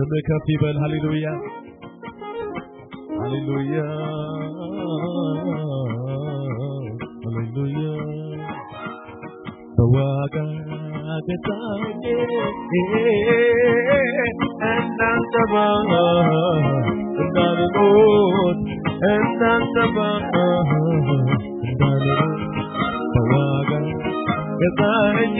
ስም ከፍ ይበል። ሃሌሉያ ሃሌሉያ ሃሌሉያ በዋጋ ገዛኝ እናንተ እንዳልሞት እናንተ እንዳልሞት በዋጋ ገዛኝ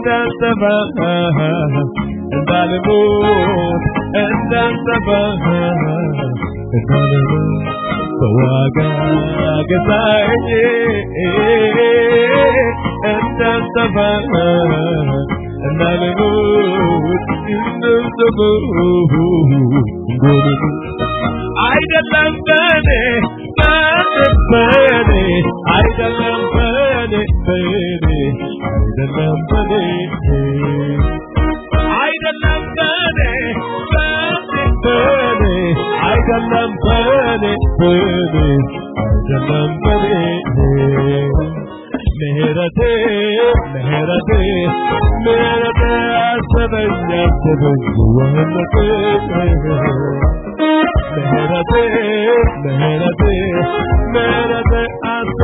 እንዳልጠፋ እንዳልሞት እንዳልጠፋ እንዳልሞት በዋጋ ገዛኝ እንዳልጠፋ እንዳልሞት እንዳልጠፋ አይደለም በኔ በኔ አይደለም በኔ በኔ አይደለም በኔ አይደለም በኔ በኔ አይደለም በኔ በኔ አይደለም በኔ ምህረቴ ምህረቴ ምህረቴ አሰበኝ አሰበኝ ወህነቴ ምህረቴ ምህረቴ ምህረቴ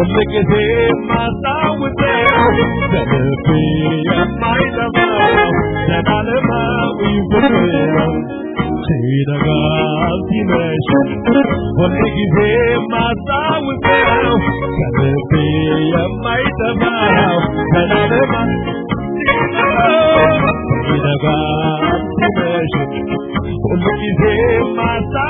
When look at him, my song was there. That is me and my love. That I live out, we will. Shade of God's dimension. But look at him, my song was there. That is me and my love. That I live out. Shade of God's dimension. But look at him, my song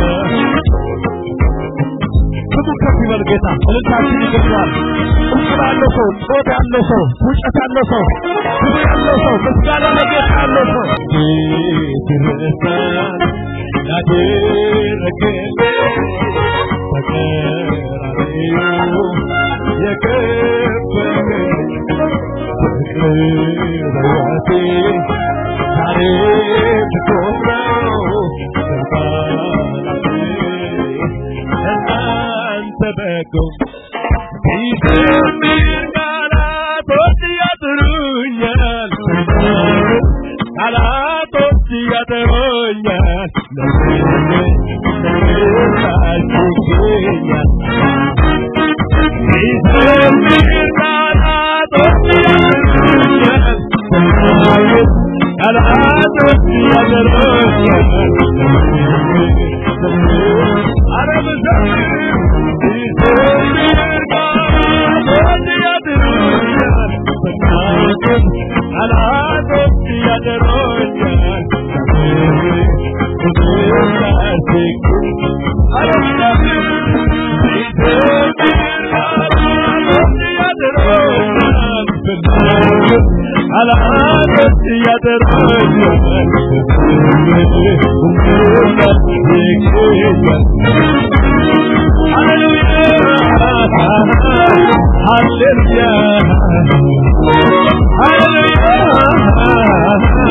ይገባል። ቁጥር ያለው ሰው፣ ጾታ ያለው ሰው፣ ውጨት ያለው ሰው፣ ክብር ያለው ሰው፣ ምስጋና ለጌታ ያለው ሰው ይረሳል ella. Hallelujah! Hallelujah!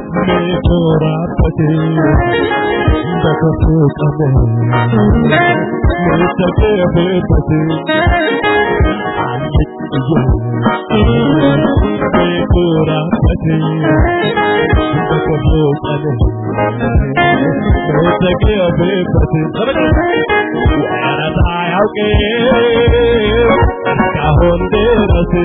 tooraabate daga fuuqame meeshaagee beebate tooraabate daga fuuqame meeshaagee beebate waadhaayawgee ka hondeerase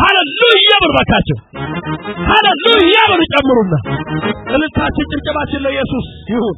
ሃሌሉያ በርባካቸው ሃሌሉያ በሉ ጨምሩና እልልታችን ጭብጨባችን ለኢየሱስ ይሁን